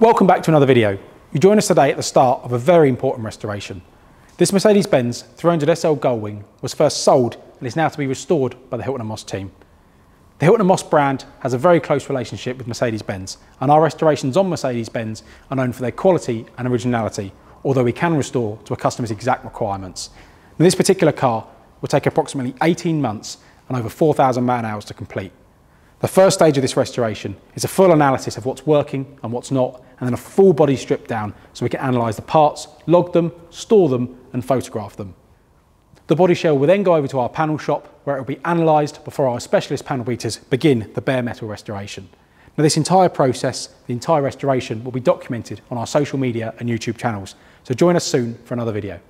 Welcome back to another video. You join us today at the start of a very important restoration. This Mercedes-Benz 300 SL Gullwing was first sold and is now to be restored by the Hilton & Moss team. The Hilton & Moss brand has a very close relationship with Mercedes-Benz and our restorations on Mercedes-Benz are known for their quality and originality, although we can restore to a customer's exact requirements. Now, this particular car will take approximately 18 months and over 4,000 man hours to complete. The first stage of this restoration is a full analysis of what's working and what's not, and then a full body strip down so we can analyse the parts, log them, store them and photograph them. The body shell will then go over to our panel shop where it will be analysed before our specialist panel beaters begin the bare metal restoration. Now this entire process, the entire restoration will be documented on our social media and YouTube channels, so join us soon for another video.